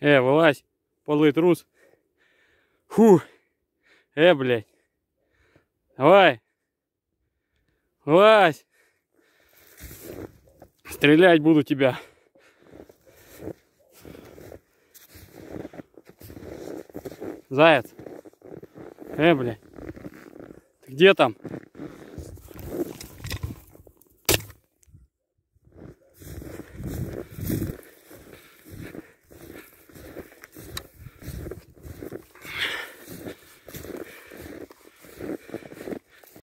Э, вылазь, подлый трус. Фу. Э, блядь. Давай. Вылазь. Стрелять буду тебя. Заяц. Э, блядь. Ты где там?